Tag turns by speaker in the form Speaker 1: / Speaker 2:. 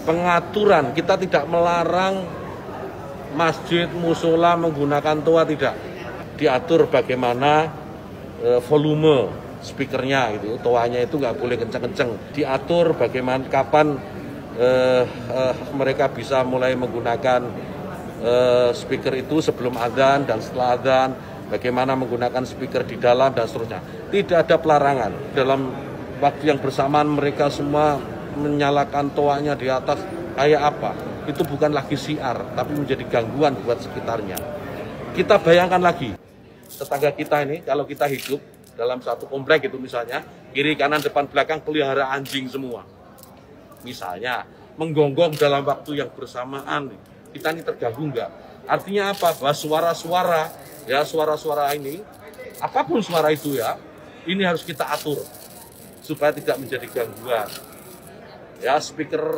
Speaker 1: Pengaturan, kita tidak melarang masjid, musola menggunakan toa, tidak. Diatur bagaimana e, volume speakernya gitu, toanya itu nggak boleh kenceng-kenceng. Diatur bagaimana kapan e, e, mereka bisa mulai menggunakan speaker itu sebelum adzan dan setelah adzan, bagaimana menggunakan speaker di dalam dan seterusnya. Tidak ada pelarangan dalam waktu yang bersamaan mereka semua menyalakan toanya di atas kayak apa? Itu bukan lagi siar tapi menjadi gangguan buat sekitarnya. Kita bayangkan lagi tetangga kita ini kalau kita hidup dalam satu komplek itu misalnya kiri kanan depan belakang pelihara anjing semua. Misalnya menggonggong dalam waktu yang bersamaan. Kita ini terganggu nggak? Artinya apa? Bahwa suara-suara ya suara-suara ini apa pun suara itu ya ini harus kita atur supaya tidak menjadi gangguan ya speaker